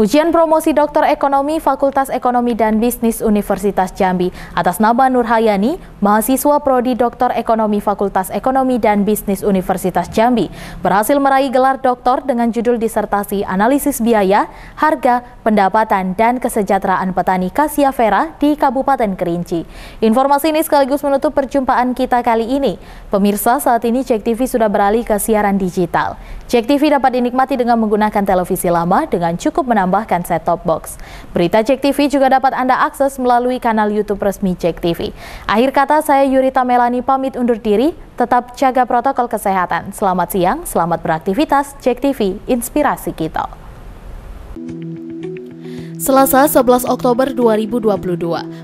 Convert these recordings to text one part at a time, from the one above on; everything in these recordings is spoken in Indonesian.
Ujian promosi dokter ekonomi Fakultas Ekonomi dan Bisnis Universitas Jambi atas nama Nur Hayani, mahasiswa prodi Dokter Ekonomi Fakultas Ekonomi dan Bisnis Universitas Jambi, berhasil meraih gelar doktor dengan judul disertasi analisis biaya, harga, pendapatan, dan kesejahteraan petani Kasia Vera di Kabupaten Kerinci. Informasi ini sekaligus menutup perjumpaan kita kali ini. Pemirsa, saat ini Cek TV sudah beralih ke siaran digital. Cek TV dapat dinikmati dengan menggunakan televisi lama dengan cukup menambah menambahkan set-top box. Berita Cek TV juga dapat Anda akses melalui kanal YouTube resmi Cek TV. Akhir kata saya Yurita Melani pamit undur diri, tetap jaga protokol kesehatan. Selamat siang, selamat beraktivitas. Cek TV, inspirasi kita. Selasa 11 Oktober 2022,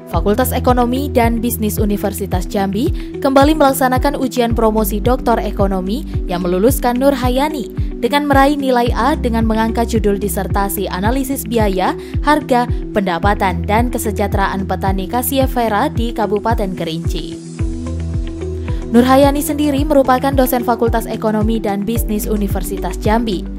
Fakultas Ekonomi dan Bisnis Universitas Jambi kembali melaksanakan ujian promosi doktor ekonomi yang meluluskan Nur Hayani dengan meraih nilai A dengan mengangkat judul disertasi analisis biaya, harga, pendapatan, dan kesejahteraan petani Kasia Vera di Kabupaten Kerinci. Nur Hayani sendiri merupakan dosen Fakultas Ekonomi dan Bisnis Universitas Jambi.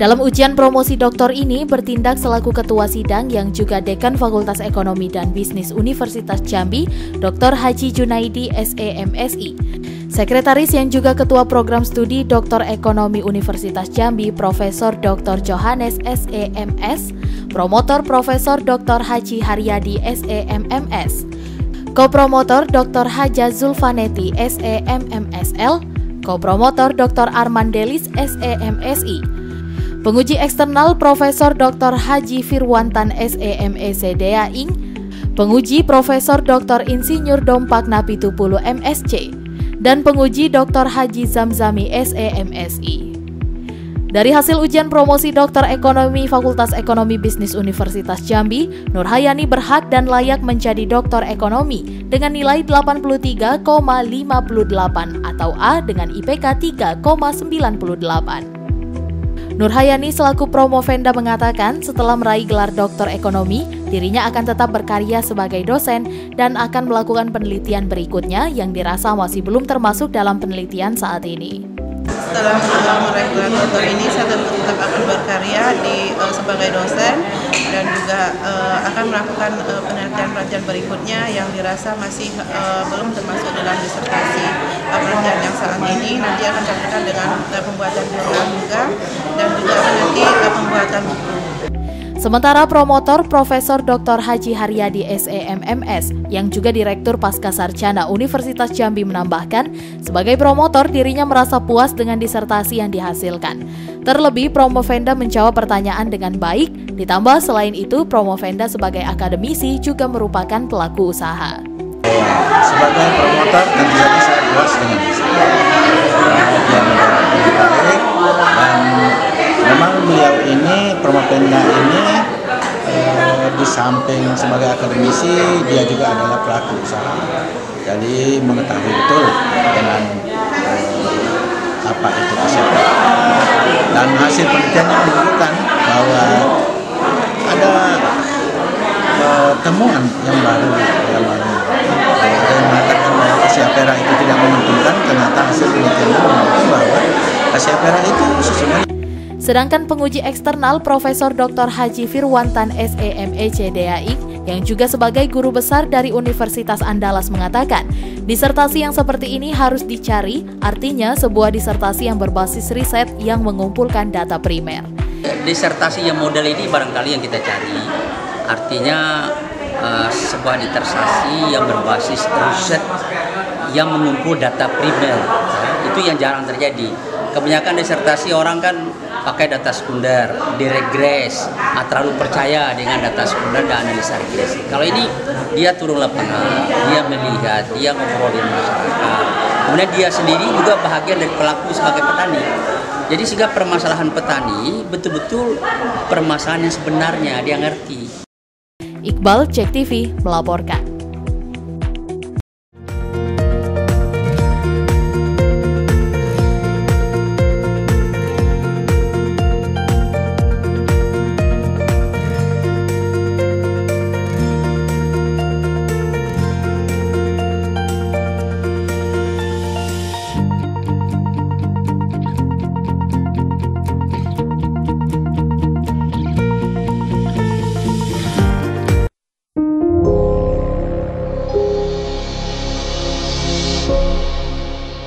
Dalam ujian promosi doktor ini bertindak selaku ketua sidang yang juga dekan Fakultas Ekonomi dan Bisnis Universitas Jambi, Dr. Haji Junaidi SEMSI. Sekretaris yang juga ketua program studi Doktor Ekonomi Universitas Jambi, Profesor Dr. Johannes SEMS, promotor Profesor Dr. Haji Haryadi SEMMS, kopromotor Dr. Haja Zulfaneti SEMMSL, kopromotor Dr. Arman Delis SEMSI, Penguji eksternal Profesor Dr. Haji Firwantan SEMECDA ING, penguji Profesor Dr. Insinyur Dompak Napitupulu MSC, dan penguji Dr. Haji Zamzami SEMSI. Dari hasil ujian promosi dokter ekonomi Fakultas Ekonomi Bisnis Universitas Jambi, Nur Hayani berhak dan layak menjadi dokter ekonomi dengan nilai 83,58 atau A dengan IPK 3,98. Nurhayani selaku promo Venda mengatakan setelah meraih gelar doktor ekonomi, dirinya akan tetap berkarya sebagai dosen dan akan melakukan penelitian berikutnya yang dirasa masih belum termasuk dalam penelitian saat ini. Setelah meraih gelar doktor ini, saya tetap akan berkarya di uh, sebagai dosen dan juga uh, akan melakukan uh, penelitian-penelitian berikutnya yang dirasa masih uh, belum termasuk dalam disertasi uh, penelitian yang saat ini. Nanti akan dilakukan dengan uh, pembuatan jurnal juga dan juga nanti uh, pembuatan buku. Sementara promotor Profesor Dr. Haji Haryadi SEMMS yang juga Direktur Pasca Sarjana Universitas Jambi menambahkan, sebagai promotor dirinya merasa puas dengan disertasi yang dihasilkan. Terlebih Promovenda menjawab pertanyaan dengan baik, ditambah selain itu Promovenda sebagai akademisi juga merupakan pelaku usaha. Sebagai promotor tentu saja saya puas dengan Pemda ini eh, di samping sebagai akademisi dia juga adalah pelaku usaha. Jadi mengetahui betul dengan eh, apa itu kesehatan. Dan hasil penelitiannya menunjukkan bahwa ada eh, temuan yang baru yang baru yang mengatakan bahwa Asia itu tidak menguntungkan ternyata hasil penelitiannya menunjukkan bahwa Asia itu sesungguhnya Sedangkan penguji eksternal Profesor Dr. Haji Firwantan SEMECDAI yang juga sebagai guru besar dari Universitas Andalas mengatakan, disertasi yang seperti ini harus dicari, artinya sebuah disertasi yang berbasis riset yang mengumpulkan data primer. Disertasi yang model ini barangkali yang kita cari, artinya uh, sebuah disertasi yang berbasis riset yang mengumpul data primer. Nah, itu yang jarang terjadi. Kebanyakan disertasi orang kan pakai data sekunder, diregres, ah, terlalu percaya dengan data sekunder dan analisa regresi. Kalau ini dia turun lapangan, dia melihat, dia ngobrol dengan masyarakat. Kemudian dia sendiri juga bahagian dari pelaku sebagai petani. Jadi sehingga permasalahan petani betul-betul permasalahan yang sebenarnya dia ngerti. Iqbal Cek TV melaporkan.